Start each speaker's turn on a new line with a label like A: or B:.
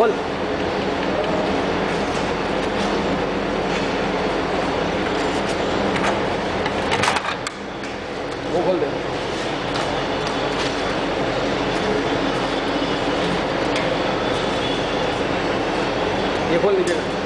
A: बोल वो खोल दे। ये बोल दीजिएगा।